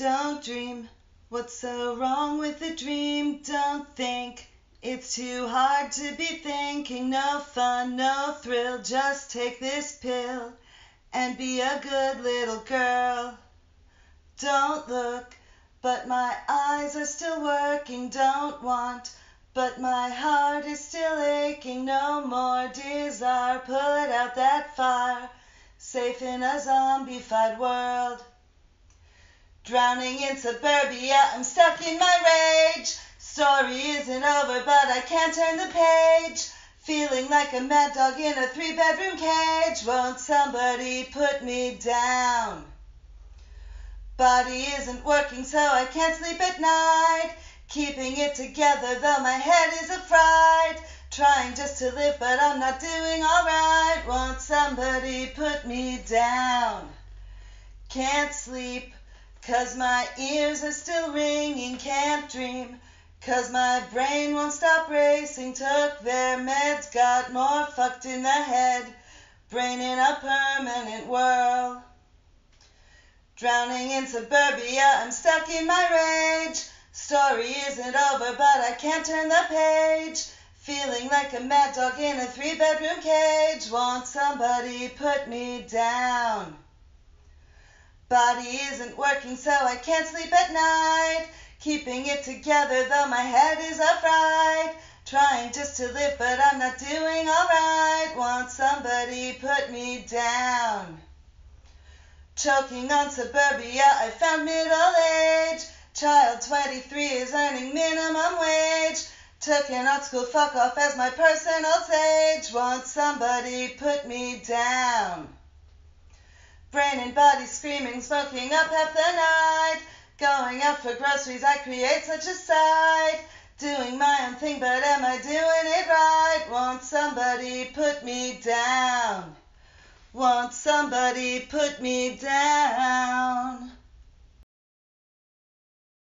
Don't dream. What's so wrong with a dream? Don't think. It's too hard to be thinking. No fun, no thrill. Just take this pill and be a good little girl. Don't look, but my eyes are still working. Don't want, but my heart is still aching. No more desire. Pull it out that fire. Safe in a zombified world. Drowning in suburbia, I'm stuck in my rage. Story isn't over, but I can't turn the page. Feeling like a mad dog in a three bedroom cage. Won't somebody put me down? Body isn't working, so I can't sleep at night. Keeping it together, though my head is a fright. Trying just to live, but I'm not doing alright. Won't somebody put me down? Can't sleep. Cause my ears are still ringing, can't dream. Cause my brain won't stop racing. Took their meds, got more fucked in the head. Brain in a permanent whirl. Drowning in suburbia, I'm stuck in my rage. Story isn't over, but I can't turn the page. Feeling like a mad dog in a three bedroom cage. Won't somebody put me down? Body isn't working, so I can't sleep at night. Keeping it together, though my head is a fright. Trying just to live, but I'm not doing alright. Want somebody put me down. Choking on suburbia, I found middle age. Child 23 is earning minimum wage. Took an art school fuck off as my personal sage. Want somebody put me down. Brain and body screaming, smoking up half the night. Going out for groceries, I create such a sight. Doing my own thing, but am I doing it right? Won't somebody put me down? Won't somebody put me down?